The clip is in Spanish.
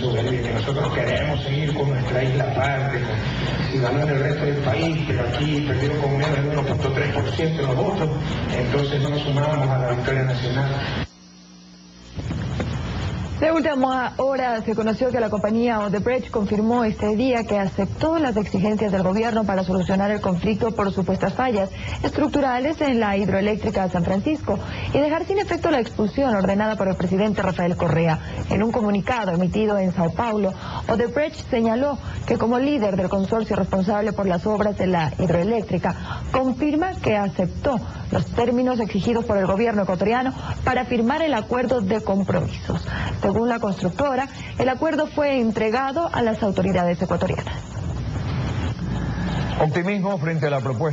que nosotros queremos seguir con nuestra isla aparte, con ciudadanos del resto del país, pero aquí perdieron con menos del 1.3% de los votos, entonces no nos sumábamos a la victoria nacional. De última hora se conoció que la compañía Odebrecht confirmó este día que aceptó las exigencias del gobierno para solucionar el conflicto por supuestas fallas estructurales en la hidroeléctrica de San Francisco y dejar sin efecto la expulsión ordenada por el presidente Rafael Correa. En un comunicado emitido en Sao Paulo, Odebrecht señaló que como líder del consorcio responsable por las obras de la hidroeléctrica, confirma que aceptó los términos exigidos por el gobierno ecuatoriano para firmar el acuerdo de compromisos. Según la constructora, el acuerdo fue entregado a las autoridades ecuatorianas. Optimismo frente a la propuesta.